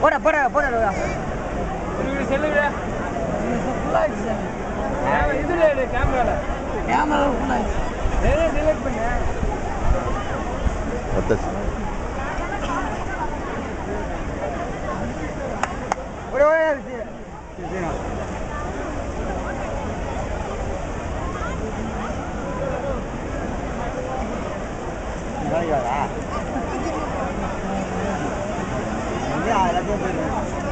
போட போட போட செல்லுங்க இதுல எடு கேமரால கேமரா டிலெக்ட் பண்ணு ஒரே ஒரே இருக்கு 那远了啊！你厉害了，真厉害！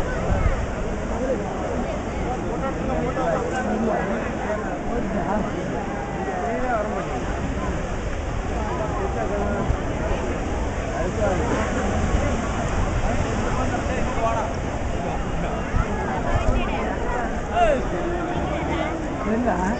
啊